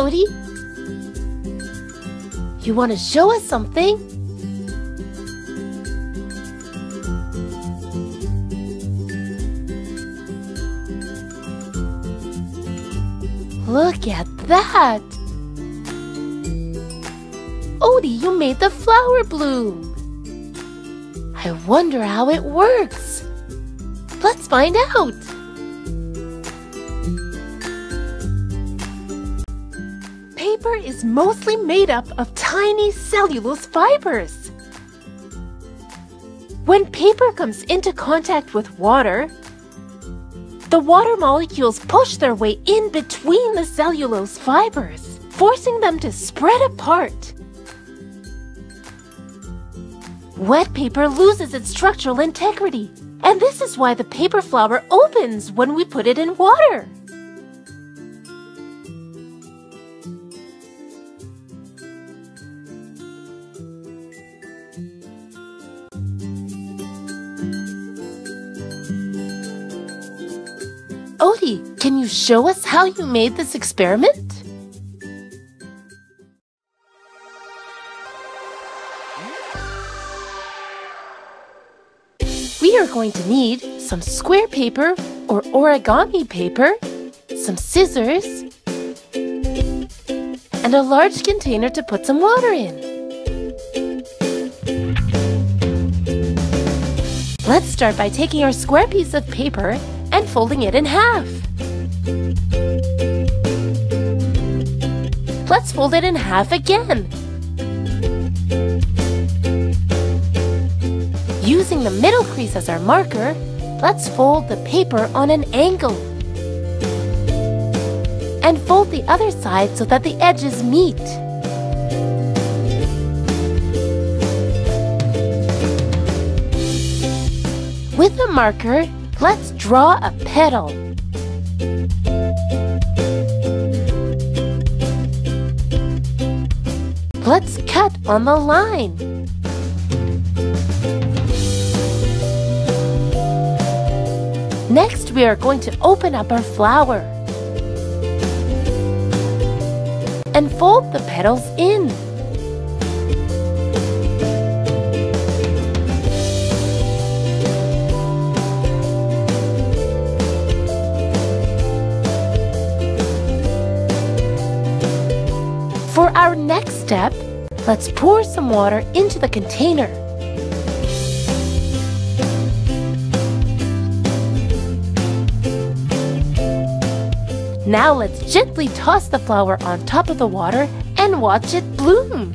Odie. You want to show us something? Look at that! Odie, you made the flower bloom! I wonder how it works. Let's find out. Paper is mostly made up of tiny cellulose fibers. When paper comes into contact with water, the water molecules push their way in between the cellulose fibers, forcing them to spread apart. Wet paper loses its structural integrity, and this is why the paper flower opens when we put it in water. Odie, can you show us how you made this experiment? We are going to need some square paper or origami paper, some scissors, and a large container to put some water in. Let's start by taking our square piece of paper folding it in half. Let's fold it in half again. Using the middle crease as our marker, let's fold the paper on an angle. And fold the other side so that the edges meet. With a marker, let's draw a petal. Let's cut on the line. Next, we are going to open up our flower and fold the petals in. For our next step, let's pour some water into the container. Now let's gently toss the flower on top of the water and watch it bloom.